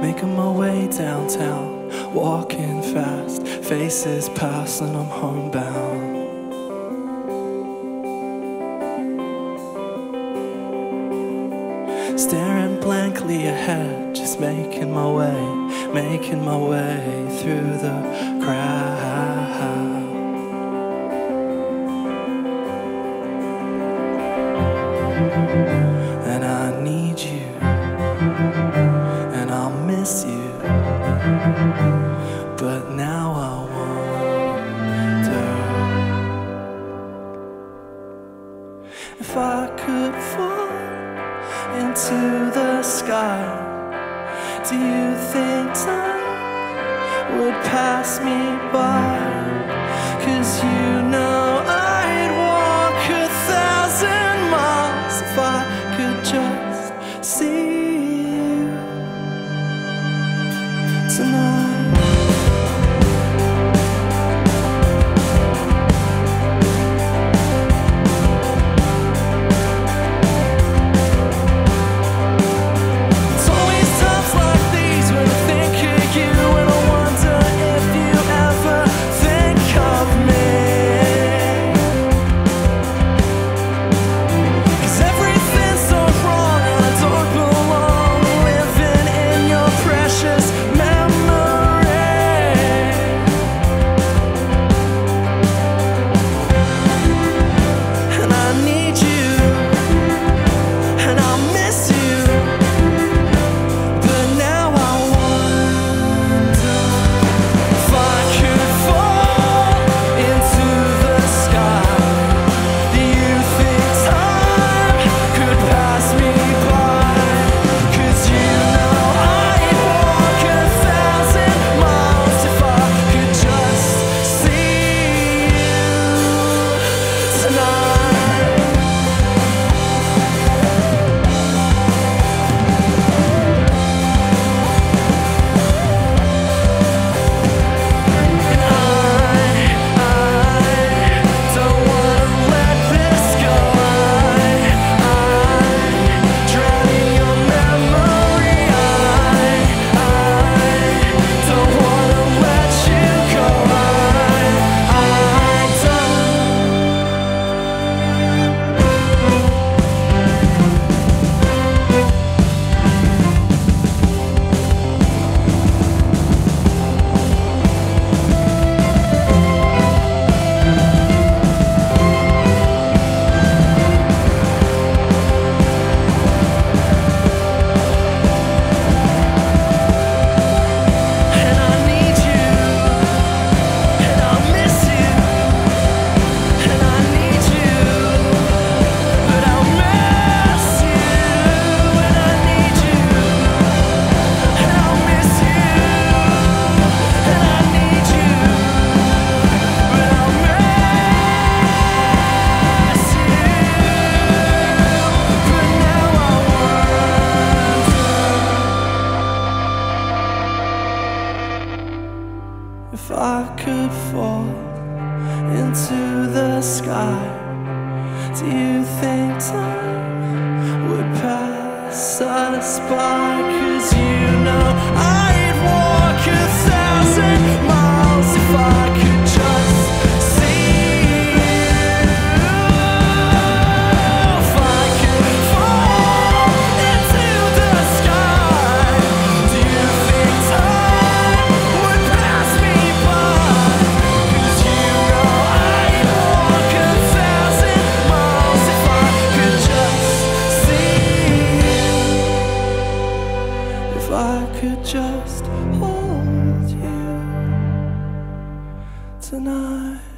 Making my way downtown, walking fast, faces pass and I'm homebound. Staring blankly ahead, just making my way, making my way through the If I could fall into the sky, do you think time would pass me by? Cause you know I'd walk a thousand miles if I could just see you tonight. fall into the sky. Do you think time would pass us by? Cause you know I'd walk a thousand. tonight.